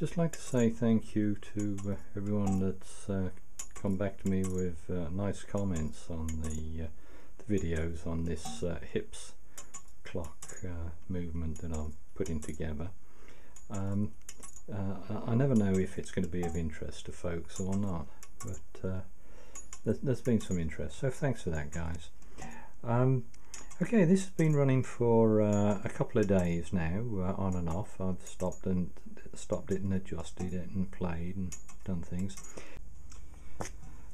just like to say thank you to uh, everyone that's uh, come back to me with uh, nice comments on the, uh, the videos on this uh, Hipps clock movement that I'm putting together. Um, I never know if it's going to be of interest to folks or not, but there's, there's been some interest, so thanks for that guys. Um, okay, this has been running for uh, a couple of days now, uh, on and off. I've stopped and stopped it and adjusted it and played and done things.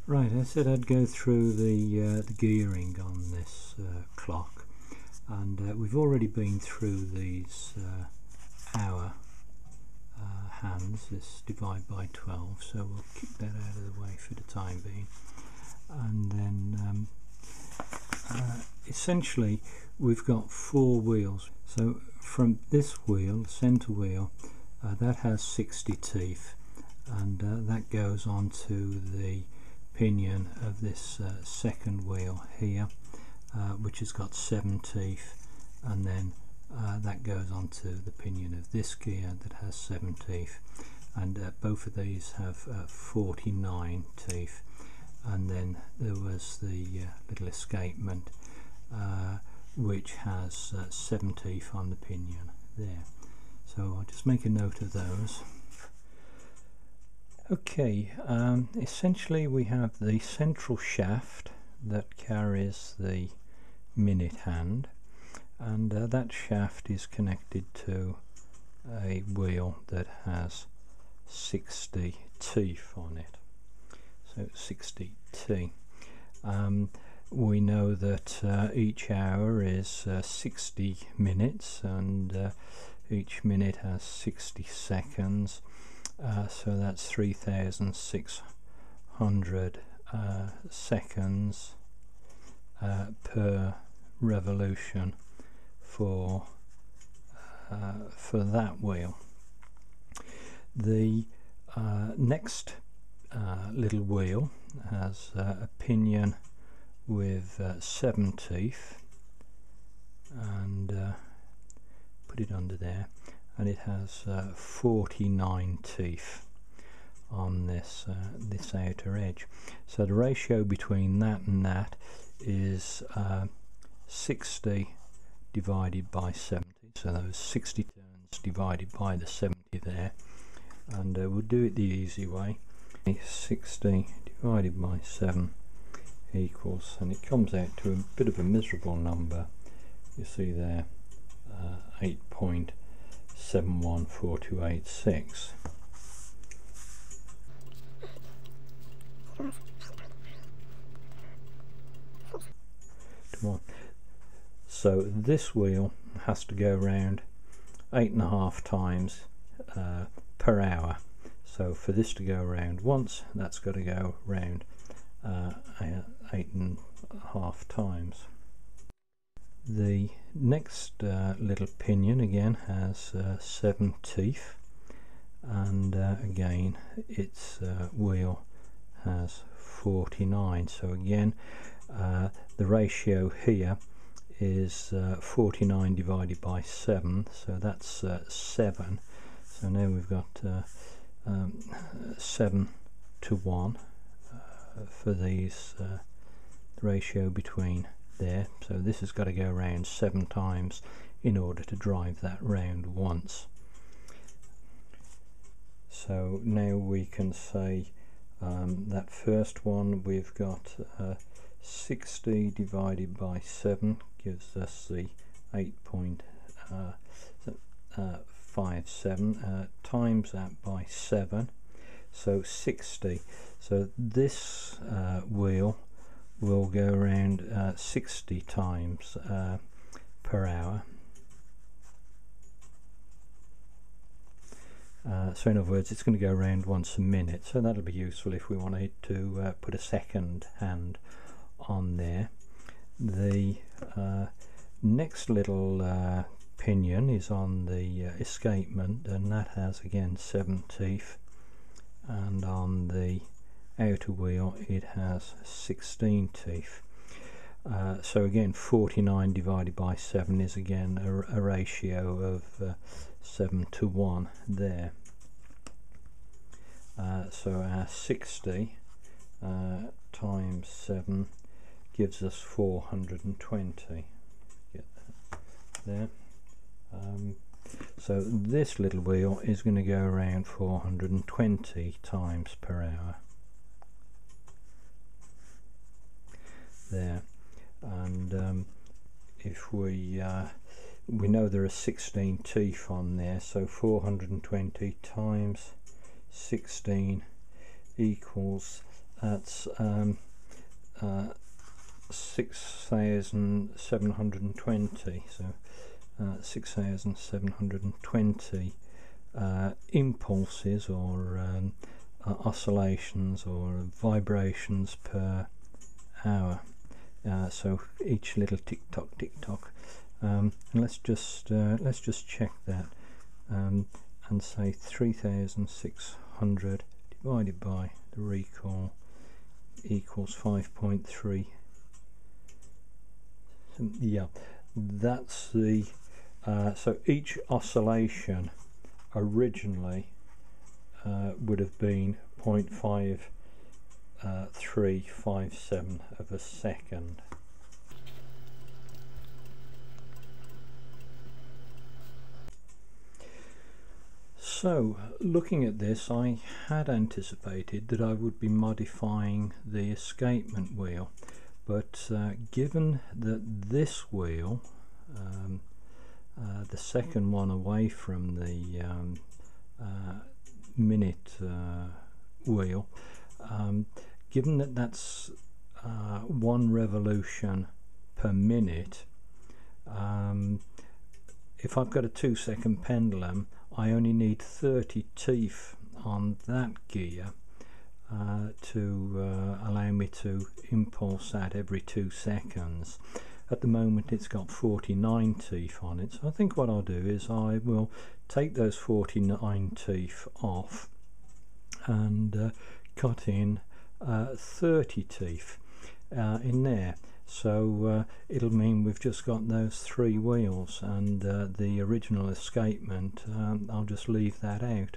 Right, I said I'd go through the uh, the gearing on this uh, clock, and uh, we've already been through these uh, hour hands. This divide by 12, so we'll keep that out of the way for the time being, and then. Um, uh, essentially we've got four wheels. So from this wheel center wheel uh, that has 60 teeth and uh, that goes on to the pinion of this uh, second wheel here uh, which has got seven teeth and then that goes on to the pinion of this gear that has seven teeth. And both of these have 49 teeth and then there was the uh, little escapement uh, which has uh, seven teeth on the pinion there. So I'll just make a note of those. Okay um, essentially we have the central shaft that carries the minute hand. And uh, that shaft is connected to a wheel that has 60 teeth on it so 60t. Um, we know that uh, each hour is uh, 60 minutes and uh, each minute has 60 seconds uh, so that's 3600 uh, seconds uh, per revolution for for that wheel the next uh, little wheel has uh, a pinion with uh, seven teeth and uh, put it under there. And it has uh, 49 teeth on this this outer edge. So the ratio between that and that is 60 divided by 70 so those 60 turns divided by the 70 there. And we'll do it the easy way 60 divided by 7 equals and it comes out to a bit of a miserable number. You see there uh, 8.714286 so this wheel has to go around eight and a half times uh, per hour so for this to go around once that's got to go round uh, eight and a half times. The next uh, little pinion again has uh, seven teeth. And uh, again its uh, wheel has 49 so again uh, the ratio here is 49 divided by 7 so that's 7 so now we've got um, 7 to 1 uh, for these uh, ratio between there. So this has got to go around seven times in order to drive that round once. So now we can say um, that first one we've got uh, 60 divided by 7 gives us the 8.5 57 uh, times that by 7 so 60 so this uh, wheel will go around uh, 60 times uh, per hour. Uh, so in other words it's going to go around once a minute so that'll be useful if we wanted to uh, put a second hand on there. The next little pinion is on the uh, escapement and that has again seven teeth and on the outer wheel it has 16 teeth uh, so again 49 divided by 7 is again a, a ratio of uh, 7 to 1 there Uh, so our 60 uh, times 7 gives us 420. Get that there. Um, so this little wheel is going to go around 420 times per hour. There. And um, if we uh, we know there are 16 teeth on there so 420 times 16 equals that's um, uh, 6720 so uh, 6720 uh, impulses or um, uh, oscillations or vibrations per hour. Uh, so each little tick tock tick tock. Um, and let's just uh, let's just check that um, and say 3600 divided by the recall equals 5.3 yeah that's the uh, so each oscillation originally uh, would have been 0.5357 uh, of a second. So, looking at this, I had anticipated that I would be modifying the escapement wheel, but uh, given that this wheel, um, uh, the second one away from the um, uh, minute uh, wheel, um, given that that's uh, one revolution per minute, um, if I've got a two second pendulum I only need 30 teeth on that gear uh, to uh, allow me to impulse that every two seconds. At the moment it's got 49 teeth on it. So I think what I'll do is I will take those 49 teeth off and uh, cut in uh, 30 teeth uh, in there. So uh, it'll mean we've just got those three wheels and uh, the original escapement um, I'll just leave that out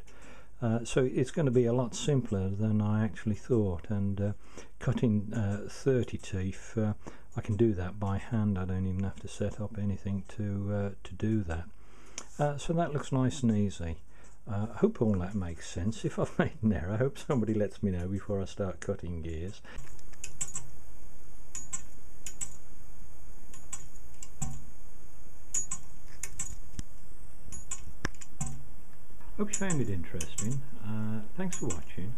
uh, so it's going to be a lot simpler than I actually thought and uh, cutting uh, 30 teeth uh, I can do that by hand. I don't even have to set up anything to to do that. So that looks nice and easy. I hope all that makes sense. If I've made an error I hope somebody lets me know before I start cutting gears Hope you found it interesting. Uh, thanks for watching.